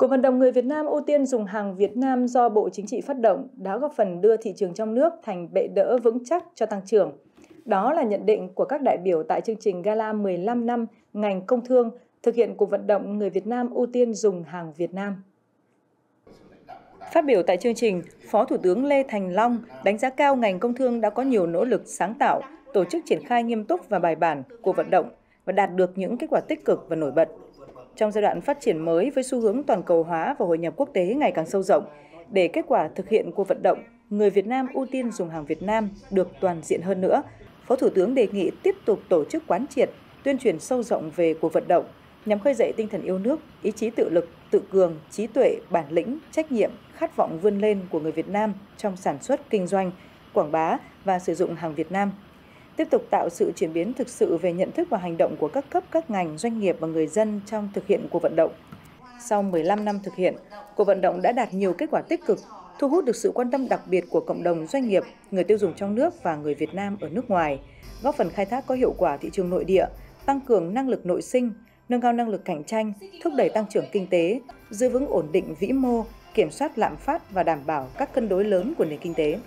Cuộc vận động người Việt Nam ưu tiên dùng hàng Việt Nam do Bộ Chính trị phát động đã góp phần đưa thị trường trong nước thành bệ đỡ vững chắc cho tăng trưởng. Đó là nhận định của các đại biểu tại chương trình Gala 15 năm ngành công thương thực hiện cuộc vận động người Việt Nam ưu tiên dùng hàng Việt Nam. Phát biểu tại chương trình, Phó Thủ tướng Lê Thành Long đánh giá cao ngành công thương đã có nhiều nỗ lực sáng tạo, tổ chức triển khai nghiêm túc và bài bản cuộc vận động và đạt được những kết quả tích cực và nổi bật. Trong giai đoạn phát triển mới với xu hướng toàn cầu hóa và hội nhập quốc tế ngày càng sâu rộng, để kết quả thực hiện cuộc vận động người Việt Nam ưu tiên dùng hàng Việt Nam được toàn diện hơn nữa, Phó Thủ tướng đề nghị tiếp tục tổ chức quán triệt, tuyên truyền sâu rộng về cuộc vận động nhằm khơi dậy tinh thần yêu nước, ý chí tự lực, tự cường, trí tuệ, bản lĩnh, trách nhiệm, khát vọng vươn lên của người Việt Nam trong sản xuất, kinh doanh, quảng bá và sử dụng hàng Việt Nam. Tiếp tục tạo sự chuyển biến thực sự về nhận thức và hành động của các cấp, các ngành, doanh nghiệp và người dân trong thực hiện cuộc vận động. Sau 15 năm thực hiện, cuộc vận động đã đạt nhiều kết quả tích cực, thu hút được sự quan tâm đặc biệt của cộng đồng doanh nghiệp, người tiêu dùng trong nước và người Việt Nam ở nước ngoài, góp phần khai thác có hiệu quả thị trường nội địa, tăng cường năng lực nội sinh, nâng cao năng lực cạnh tranh, thúc đẩy tăng trưởng kinh tế, giữ vững ổn định vĩ mô, kiểm soát lạm phát và đảm bảo các cân đối lớn của nền kinh tế.